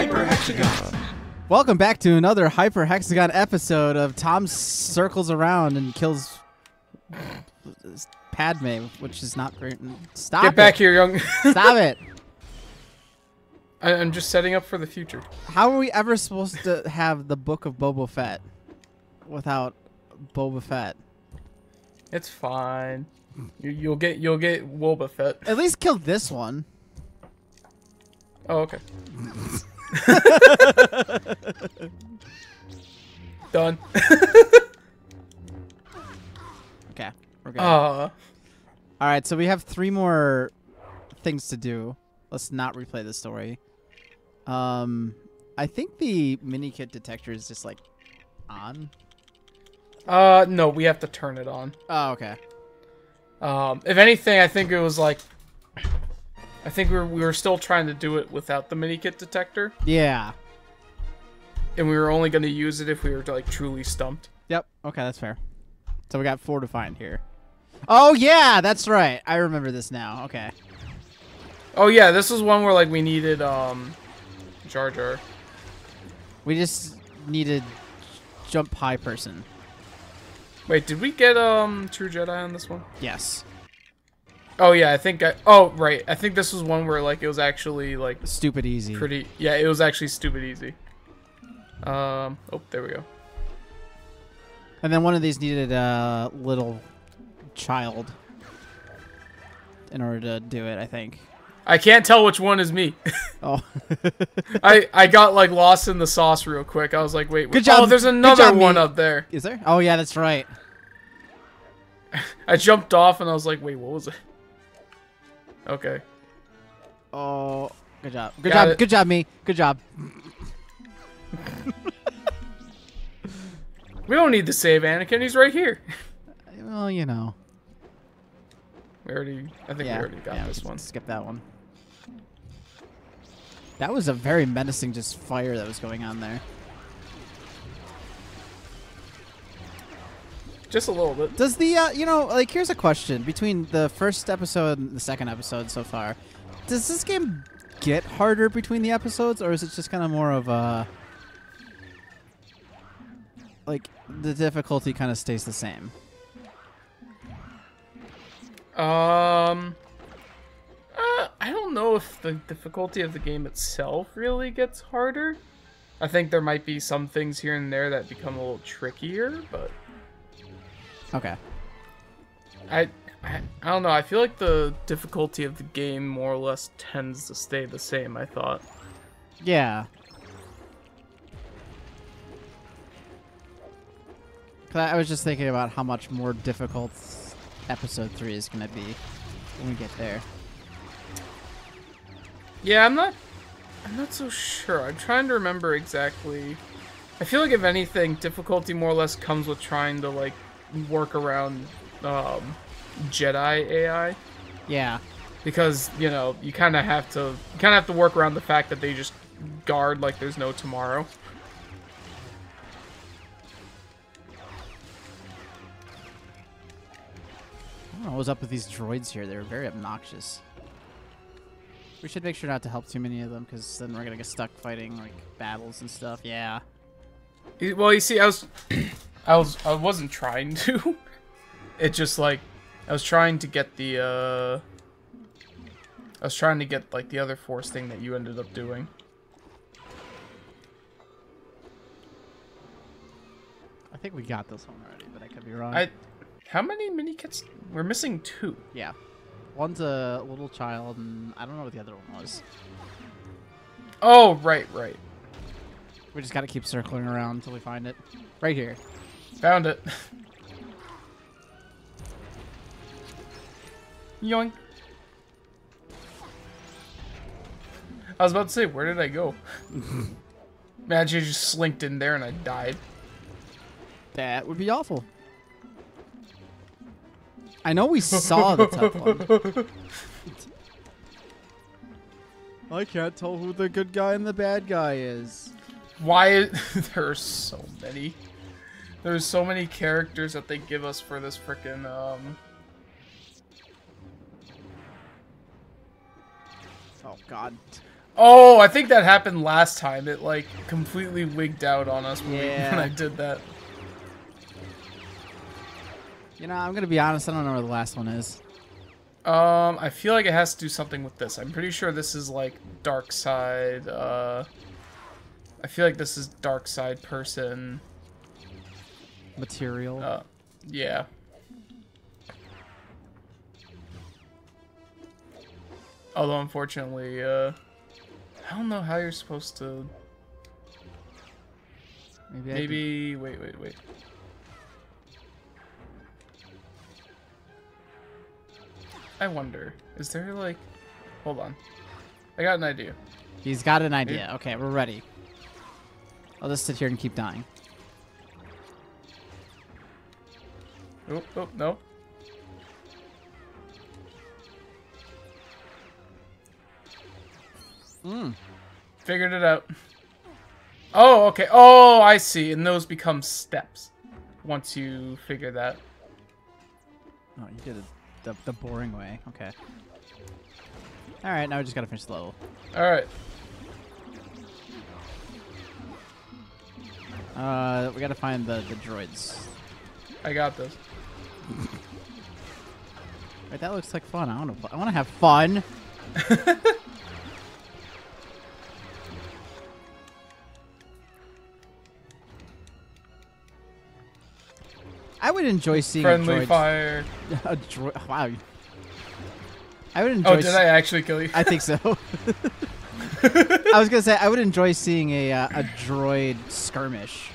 Hyper Hexagon. Welcome back to another Hyper Hexagon episode of Tom circles around and kills Padme, which is not great. Stop Get it. back here, young. Stop it. I, I'm just setting up for the future. How are we ever supposed to have the Book of Boba Fett without Boba Fett? It's fine. You, you'll get you'll get Woba Fett. At least kill this one. Oh, okay. Done. Okay, we're good. Uh, All right, so we have three more things to do. Let's not replay the story. Um, I think the mini kit detector is just like on. uh, no, we have to turn it on. Oh, okay. Um, if anything, I think it was like, I think we were, we were still trying to do it without the mini kit detector, Yeah. and we were only going to use it if we were like truly stumped. Yep. Okay, that's fair. So we got four to find here. Oh yeah, that's right. I remember this now. Okay. Oh yeah, this was one where like we needed um, Jar Jar. We just needed jump high person. Wait, did we get um True Jedi on this one? Yes. Oh yeah, I think I. Oh right, I think this was one where like it was actually like Stupid easy. pretty. Yeah, it was actually stupid easy. Um. Oh, there we go. And then one of these needed a little child in order to do it, I think. I can't tell which one is me. Oh. I I got like lost in the sauce real quick. I was like, wait, Good Oh, job- there's good another job, one me. up there. Is there? Oh yeah, that's right. I jumped off and I was like, wait, what was it? Okay. Oh, good job. Good Got job. it. Good job, me. Good job. We don't need to save Anakin. He's right here. Well, you know. We already. I think yeah. we already got yeah, this one. Skip that one. That was a very menacing just fire that was going on there. Just a little bit. Does the uh, you know like here's a question between the first episode and the second episode so far. Does this game get harder between the episodes or is it just kind of more of a like the difficulty kind of stays the same? Um. Uh, I don't know if the difficulty of the game itself really gets harder. I think there might be some things here and there that become a little trickier, but Okay. I, I, I don't know. I feel like the difficulty of the game more or less tends to stay the same. I thought. Yeah. 'Cause I I was just thinking about how much more difficult episode 3 is going to be when we get there. Yeah, I'm not. I'm not so sure. I'm trying to remember exactly. I feel like if anything, difficulty more or less comes with trying to like work around um, Jedi AI Yeah. because you know you kind of have to you kind of have to work around the fact that they just guard like there's no tomorrow. I don't know what was up with these droids here. They're very obnoxious. We should make sure not to help too many of them, because then we're gonna get stuck fighting like battles and stuff. Yeah. Well, you see, I was, I was, I wasn't trying to. It just like, I was trying to get the, uh, I was trying to get like the other force thing that you ended up doing. I think we got this one already, but I could be wrong. I, how many mini kits? We're missing two. yeah. One's a little child, and I don't know what the other one was. Oh, right, right. We just gotta keep circling around until we find it. Right here. Found it. Yoink. I was about to say, where did I go? Imagine I just slinked in there and I died. That would be awful. I know we saw the tough one. I can't tell who the good guy and the bad guy is. Why? There's so many. There's so many characters that they give us for this frickin' um. Oh God. Oh, I think that happened last time. It like completely wigged out on us when, we, when I did that. You know, I'm gonna be honest. I don't know where the last one is. Um, I feel like it has to do something with this. I'm pretty sure this is like dark side. Uh, I feel like this is dark side person. Material. Uh, yeah. Although unfortunately, uh, I don't know how you're supposed to. maybe. Could- Maybe wait, wait, wait. I wonder, is there like, hold on, I got an idea. He's got an idea. Okay, we're ready. I'll just sit here and keep dying. Oh, oh, no. Mm. Figured it out. Oh, okay. Oh, I see. And those become steps once you figure that. Oh, you did it the, the boring way. Okay. All right, now we just gotta finish the level. All right. Uh, we gotta find the the droids. I got this. Right, that looks like fun. I wanna I wanna have fun. I would enjoy seeing Friendly a droid. fire. a droid. Wow. I would enjoy. Oh, did I actually kill you? I think so. I was gonna say I would enjoy seeing a uh, a droid skirmish,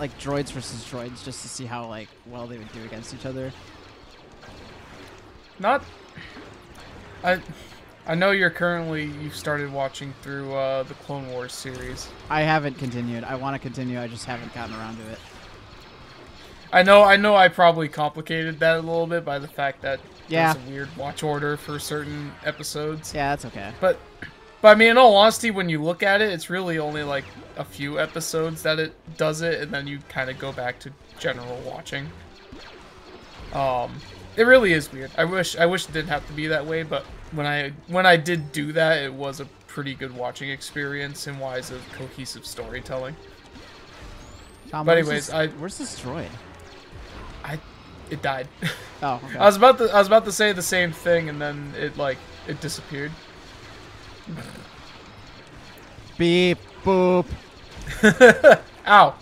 like droids versus droids, just to see how like well they would do against each other. Not. I. I know you're currently you've started watching through uh, the Clone Wars series. I haven't continued. I want to continue. I just haven't gotten around to it. I know, I know, I probably complicated that a little bit by the fact that Yeah. there's a weird watch order for certain episodes. Yeah, that's okay. But, but I mean, in all honesty, when you look at it, it's really only like a few episodes that it does it, and then you kind of go back to general watching. Um, it really is weird. I wish, I wish it didn't have to be that way, but when I when I did do that, it was a pretty good watching experience in wise of cohesive storytelling. Tom, But anyways, this- I- where's this droid? I, it died. Oh, okay. I was about to I was about to say the same thing, and then it like it disappeared. Beep boop. Ow!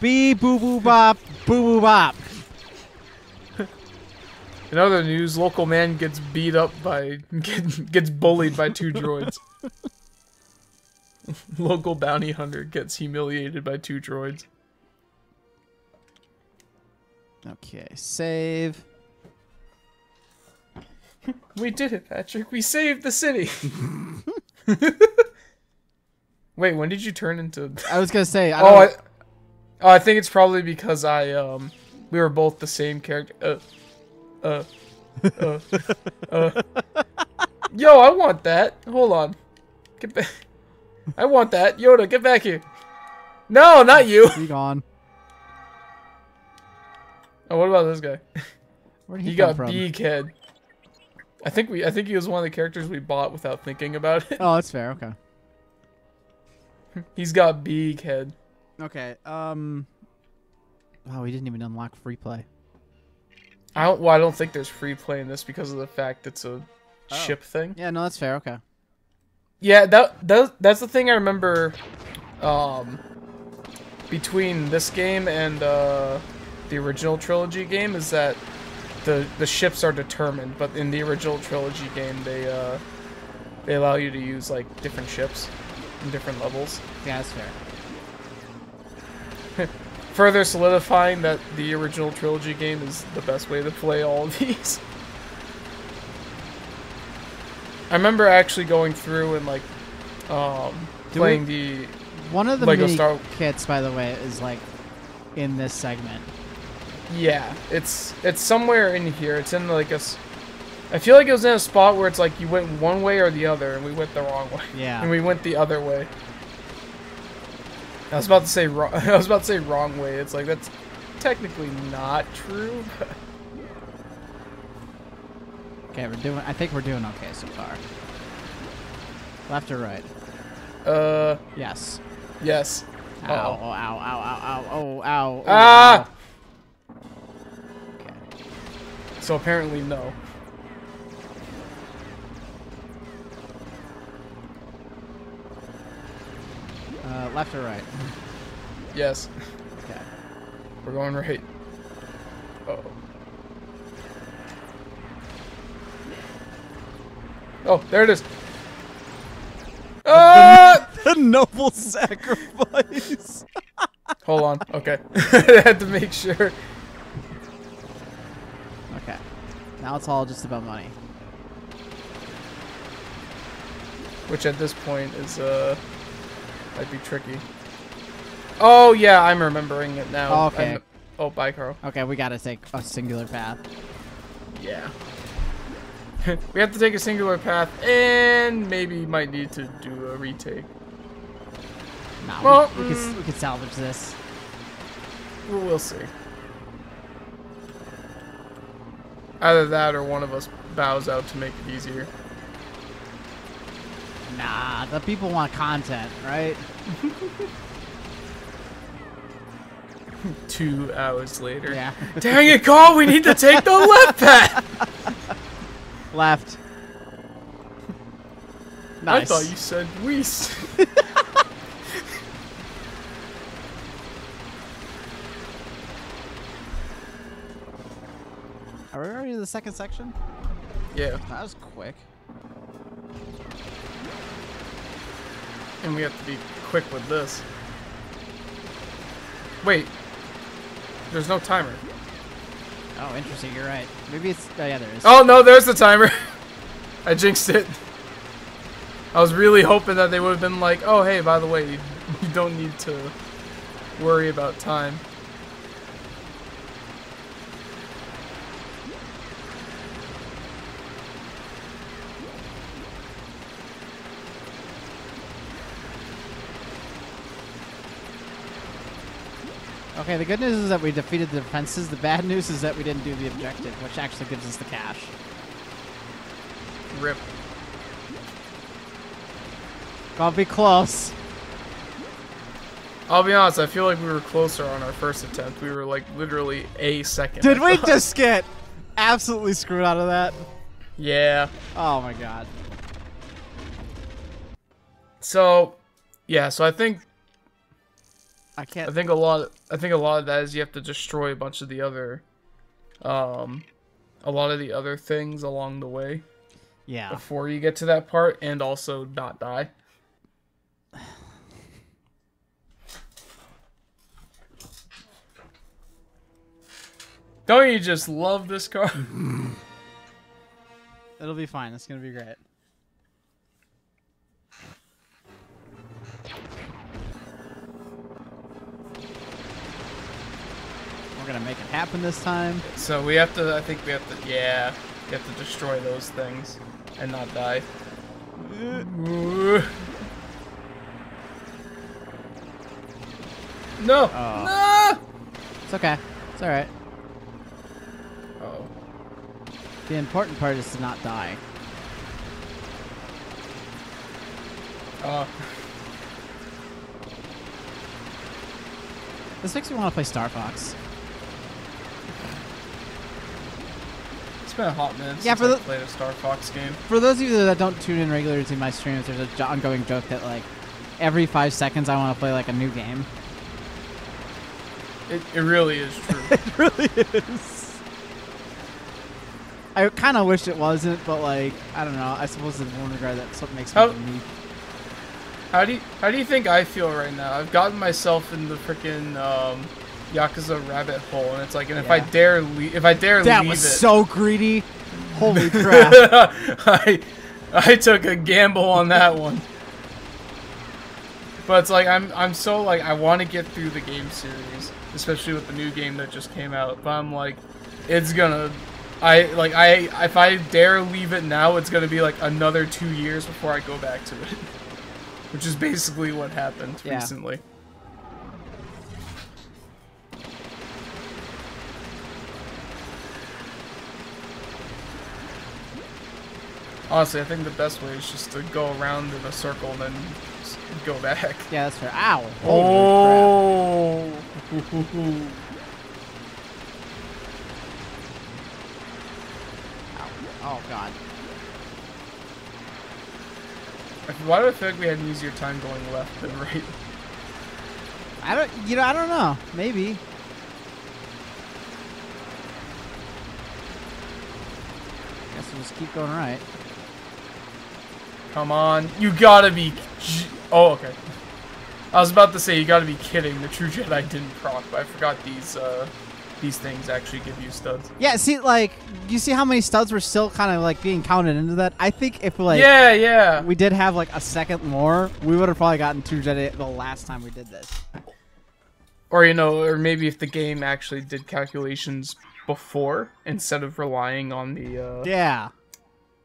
Beep boo boo bop boo boo bop. In other news, local man gets beat up by get, gets bullied by two droids. local bounty hunter gets humiliated by two droids. Okay, save. We did it, Patrick. We saved the city. Wait, when did you turn into? I was gonna say. I Oh, I, oh, I think it's probably because I um we were both the same character. Uh, uh, uh, uh. Yo, I want that. Hold on. Get back. I want that. Yoda, get back here. No, not you. Be gone. Oh, what about this guy? Where did He he, got from? beak head. I think we. I think he was one of the characters we bought without thinking about it. Oh, that's fair. Okay. He's got big head. Okay. Um. Wow, we didn't even unlock free play. I don't. Well, I don't think there's free play in this because of the fact it's a Oh. ship thing. Yeah, no, that's fair. Okay. Yeah, that, that that's the thing I remember um between this game and uh the original trilogy game is that the the ships are determined, but in the original trilogy game they uh they allow you to use like different ships in different levels. Yeah, that's fair. Further solidifying that the original trilogy game is the best way to play all of these. I remember actually going through and like um playing we- the One of the Lego mini Star- kits, by the way, is like in this segment. Yeah, it's it's somewhere in here. It's in like a. I feel like it was in a spot where it's like you went one way or the other, and we went the wrong way. Yeah. And we went the other way. I was about to say wrong. I was about to say wrong way. It's like that's technically not true. But Okay, we're doing. I think we're doing okay so far. Left or right? Uh, Yes. yes. Ow! Oh! Ow! Ow! Ow! Ow! Ow! oh, Ah! ow. So apparently no. Uh, left or right? Yes. Okay. We're going right. Uh oh. Oh, there it is. Ah! the noble sacrifice. Hold on. Okay. I had to make sure. Now it's all just about money. Which at this point is, uh, might be tricky. Oh, yeah, I'm remembering it now. Okay. I'm- oh, bye, Carl. Okay, we gotta take a singular path. Yeah. we have to take a singular path, and maybe might need to do a retake. Nah, Well, we, we, could, mm. we could salvage this. We'll see. Either that or one of us bows out to make it easier. Nah, the people want content, right? Two hours later. Yeah. Dang it, Carl, we need to take the left path! Left. Nice. I thought you said. We the second section? yeah, That was quick. and we have to be quick with this. Wait. There's no timer. Oh, interesting. You're right. Maybe it's. Oh, yeah, there is. Oh no, there's the timer. I jinxed it. I was really hoping that they would have been like, oh hey, by the way, you, you don't need to worry about time. Okay, the good news is that we defeated the defenses. The bad news is that we didn't do the objective, which actually gives us the cash. Rip. Gotta be close. I'll be honest, I feel like we were closer on our first attempt. We were like literally a second. Did we just get absolutely screwed out of that? Yeah. Oh my god. So, yeah. So I think I I can't. think a lot. I think a lot of that is you have to destroy a bunch of the other, um, a lot of the other things along the way Yeah. before you get to that part, and also not die. Don't you just love this car? It'll be fine. It's gonna be great. Gonna make it happen this time. so we have to. I think we have to. Yeah, we have to destroy those things and not die. No. Oh. No. It's okay. It's all right. Oh. The important part is to not die. Uh, This makes me want to play Star Fox. Been a hot minute Yeah, since for I the- played a Star Fox game. For those of you that don't tune in regularly to my streams, there's an ongoing joke that like every five seconds I want to play like a new game. It, it really is true. It really is. I kind of wish it wasn't, but like I don't know. I suppose in one regard that's what makes me How- unique. how do you how do you think I feel right now? I've gotten myself in the freaking um, Yakuza rabbit hole, and it's like, and if I dare leave, if I dare That leave was it, so greedy. Holy crap! I I took a gamble on that one. But it's like I'm I'm so like I want to get through the game series, especially with the new game that just came out. But I'm like, it's gonna, I like I if I dare leave it now, it's gonna be like another two years before I go back to it, which is basically what happened Yeah. recently. Honestly, I think the best way is just to go around in a circle and then go back. Yeah, that's fair. Ow. Holy Oh. Oh, God. Why do I feel like we had an easier time going left than right? I don't, you know, I don't know. Maybe. Guess we'll just keep going right. Come on. You gotta be... Oh, okay. I was about to say, you gotta be kidding. The True Jedi didn't proc, but I forgot these, uh... These things actually give you studs. Yeah, see, like, you see how many studs were still kind of like being counted into that? I think if like yeah, yeah. we did have like a second more, we would have probably gotten two Jedi the last time we did this. Or, you know, or maybe if the game actually did calculations before, instead of relying on the, uh... Yeah.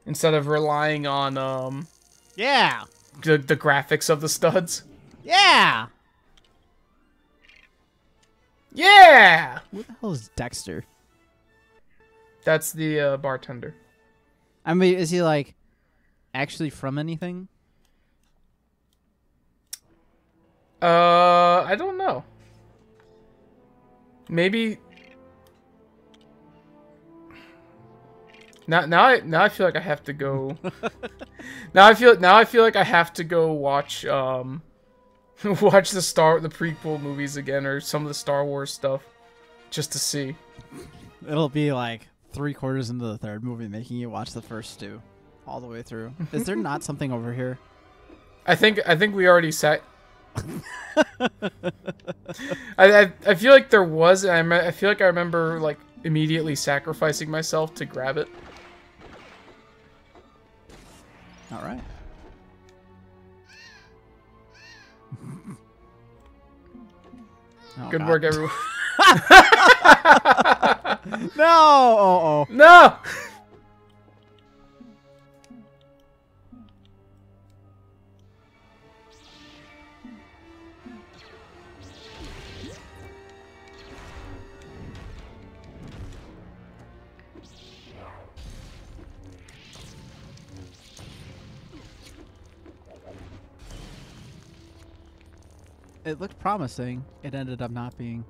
Instead of relying on, um... Yeah. The, the graphics of the studs. Yeah. Yeah! Who the hell is Dexter? That's the, uh, bartender. I mean, is he like actually from anything? Uh, I don't know. Maybe. Now, now I now I feel like I have to go. now I feel now I feel like I have to go watch um, watch the star the prequel movies again or some of the Star Wars stuff, just to see. It'll be like three quarters into the third movie, making you watch the first two all the way through. Is there not something over here? I think I think we already sat. I, I I feel like there was. I I feel like I remember like immediately sacrificing myself to grab it. All right. Oh, Good God. work, everyone. No. Oh, oh. no. It looked promising. It ended up not being.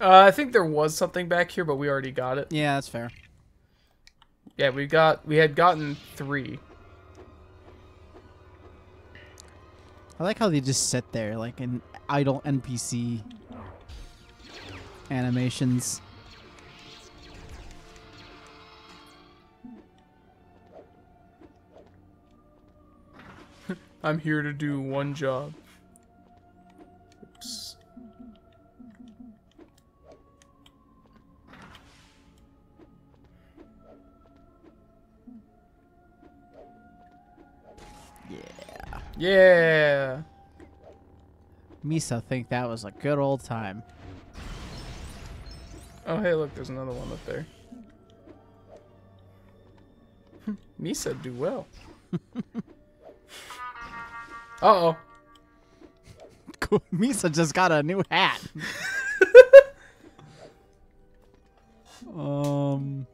Uh, I think there was something back here, but we already got it. Yeah, that's fair. Yeah, we got we had gotten three. I like how they just sit there, like in idle NPC animations. I'm here to do one job. Oops. Yeah. Yeah. Misa think that was a good old time. Oh, hey, look, there's another one up there. Misa do well. Uh oh. Misa just got a new hat. um.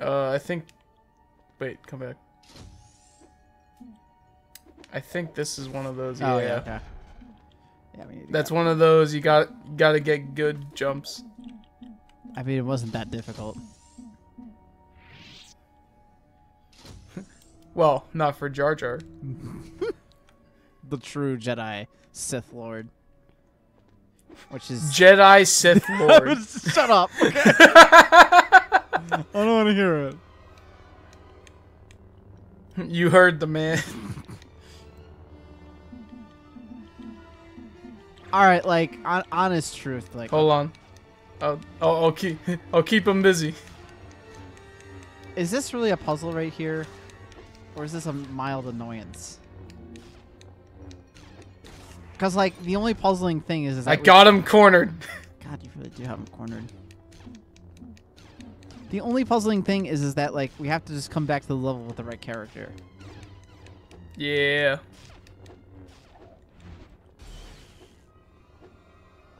Uh, I think. Wait, come back. I think this is one of those. Oh yeah. yeah. Okay. Yeah, we need That's one of those you got got to get good jumps. I mean, it wasn't that difficult. Well, not for Jar Jar. The true Jedi Sith Lord, which is Jedi Sith Lord. Shut up. Okay. I don't want to hear it. you heard the man. All right, like on, honest truth, like Hold uh, on. I'll, I'll, I'll keep I'll keep him busy. is this really a puzzle right here, or is this a mild annoyance? Because like the only puzzling thing is, is that I got him cornered. God, you really do have him cornered. The only puzzling thing is, is that like we have to just come back to the level with the right character. Yeah.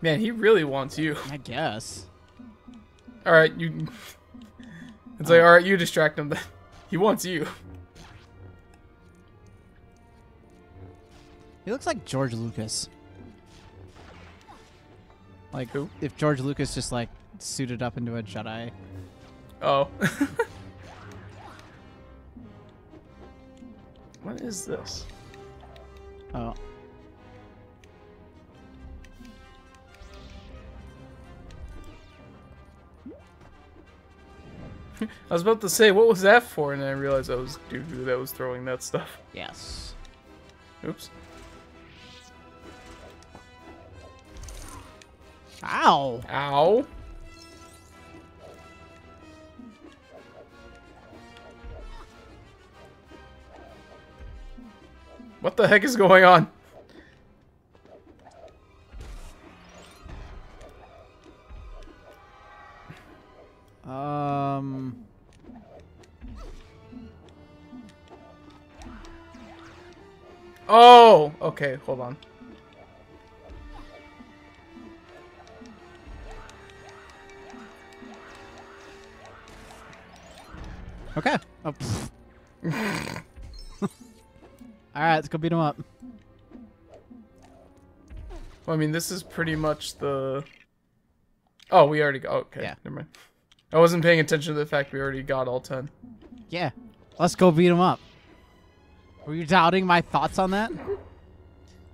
Man, he really wants you. I guess. All right, you. It's like, uh, all right, you distract him. Then he wants you. He looks like George Lucas. Like Who? if George Lucas just like suited up into a Jedi. Oh. what is this? Oh. I was about to say, what was that for? And then I realized that was Dooku that was throwing that stuff. Yes. Oops. Ow. Ow. What the heck is going on? Um. Oh, okay, hold on. Let's go beat him up. Well, I mean, this is pretty much the. Oh, we already got. Okay, Yeah. never mind. I wasn't paying attention to the fact we already got all ten. Yeah. Let's go beat him up. Were you doubting my thoughts on that?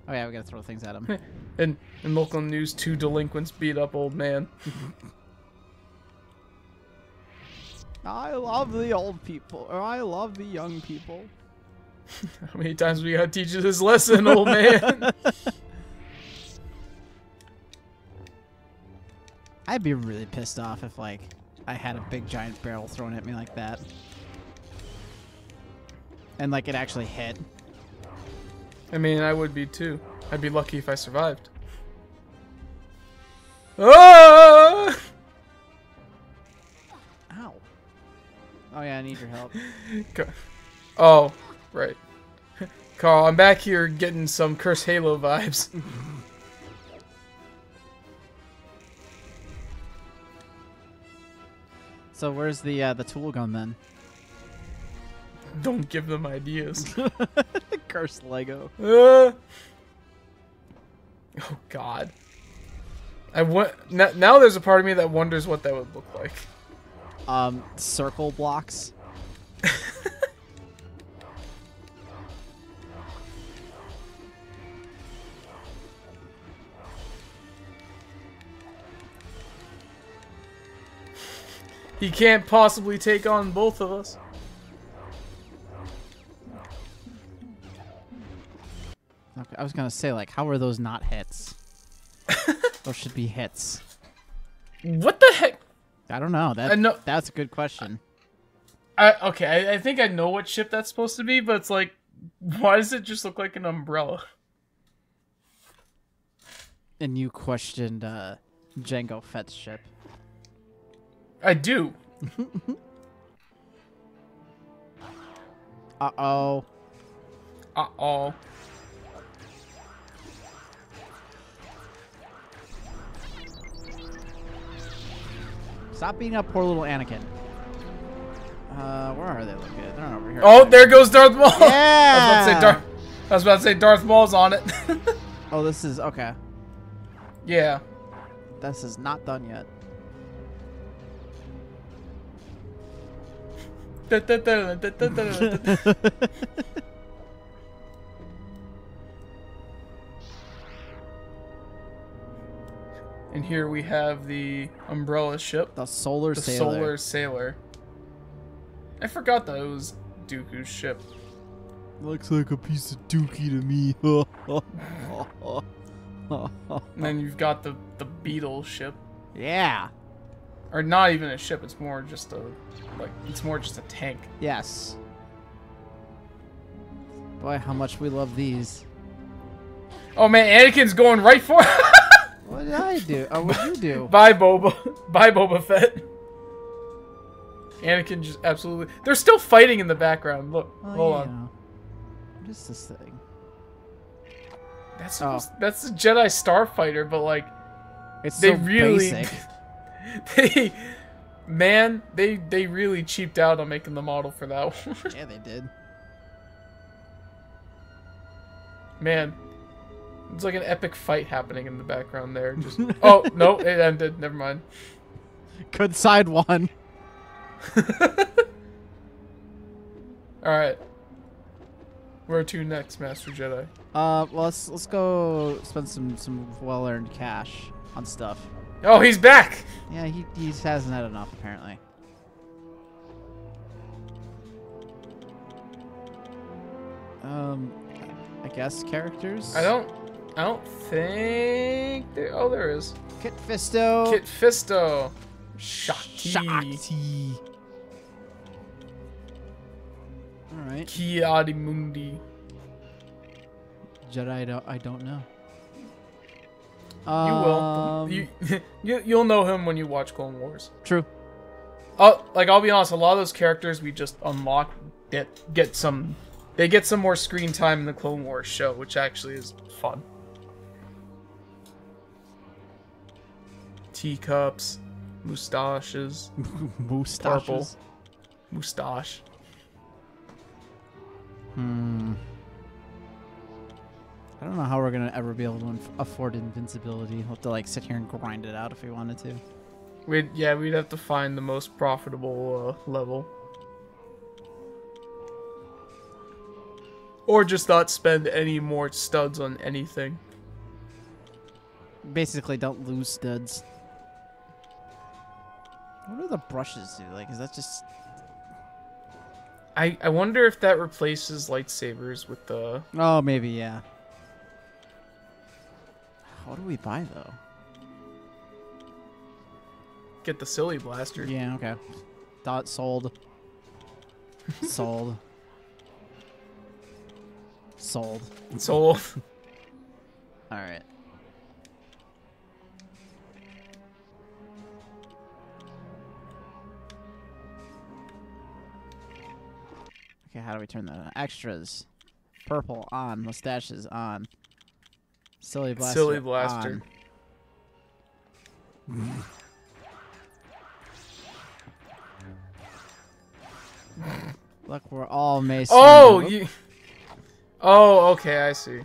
Oh yeah, we gotta throw things at him. In in local news, two delinquents beat up old man. I love the old people, or I love the young people. How many times we gotta teach you this lesson, old man? I'd be really pissed off if like I had a big giant barrel thrown at me like that. And like it actually hit. I mean, I would be too. I'd be lucky if I survived. Ah! Ow. Oh yeah, I need your help. Ca- Oh, right. Carl, I'm back here getting some Curse Halo vibes. So where's the uh, the tool gun then? Don't give them ideas. Cursed Lego. Uh. Oh God. I want now, now. There's a part of me that wonders what that would look like. Um, circle blocks. He can't possibly take on both of us. Okay, I was gonna say like, how are those not hits? those should be hits. What the heck? I don't know. That know- that's a good question. I, okay, I, I think I know what ship that's supposed to be, but it's like, why does it just look like an umbrella? And you questioned uh, Jango Fett's ship. I do. Uh oh. Uh oh. Stop beating up poor little Anakin. Uh, where are they located? They're not over here. Oh, there goes Darth Maul. I was about to say Yeah! Darth. I was about to say Darth Maul's on it. Oh, this is okay. yeah. This is not done yet. and here we have the umbrella ship, the Solar Sailer. the Sailor. Solar Sailer. I forgot that it was Dooku's ship. Looks like a piece of dookie to me. And then you've got the the Beetle ship, yeah. Or not even a ship. It's more just a like it's more just a tank. Yes. Boy, how much we love these. Oh man, Anakin's going right for. What did I do? Oh, what did you do? Bye, Boba. Bye, Boba Fett. Anakin just absolutely. They're still fighting in the background. Look, Oh, hold yeah. on. What is this thing? That's Oh. that's a Jedi starfighter, but like It's they so really basic. they Man, they they really cheaped out on making the model for that one. yeah, they did. Man, it's like an epic fight happening in the background there. Just oh no, it ended. Never mind. Good side one. All right. Where to next, Master Jedi? Uh, well, let's let's go spend some some well-earned cash on stuff. Oh, he's back. Yeah, he he hasn't had enough apparently. Um, I guess characters. I don't. I don't think there. Oh, there is. Kit Fisto. Kit Fisto. Shaak Ti. Shakti. All right. Ki-Adi-Mundi. Jedi. I don't. I don't know. You Um, will. You, you you'll know him when you watch Clone Wars. True. Oh, like I'll be honest, a lot of those characters we just unlock get get some. They get some more screen time in the Clone Wars show, which actually is fun. Teacups, mustaches, Mustaches. mustache. Hmm. I don't know how we're gonna ever be able to inf- afford invincibility. We'll have to like sit here and grind it out if we wanted to. We'd yeah, we'd have to find the most profitable uh, level. Or just not spend any more studs on anything. Basically, don't lose studs. What do the brushes do? Like, is that just I I wonder if that replaces lightsabers with the Oh, maybe, yeah. What do we buy, though? get the silly blaster. Yeah, okay. Dot sold. sold. Sold. Sold. Alright. Okay, how do we turn that on? Extras. Purple on. Mustaches on. Silly blaster. Silly blaster. Look, we're all Mason. Oh, you. Oh, okay, I see.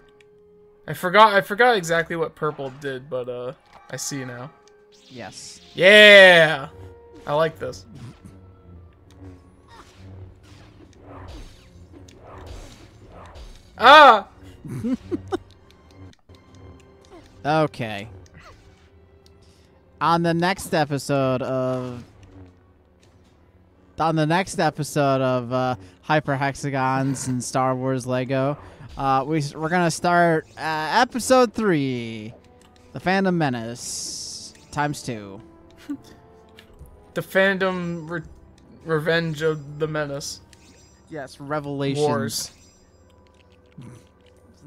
I forgot. I forgot exactly what purple did, but uh, I see now. Yes. Yeah, I like this. Ah! Okay. On the next episode of on the next episode of uh, Hyper Hexagons and Star Wars Lego, uh, we we're gonna start uh, episode three, the Phantom Menace times two. The fandom re- revenge of the menace Yes, Revelations. wars.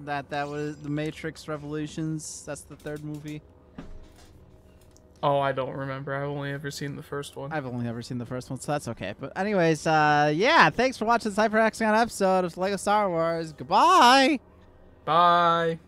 That that was the Matrix Revolutions. That's the third movie. Oh, I don't remember. I've only ever seen the first one. I've only ever seen the first one, so that's okay. But anyways, uh, yeah, thanks for watching this Hyper Hexagon episode of Lego Star Wars. Goodbye. Bye.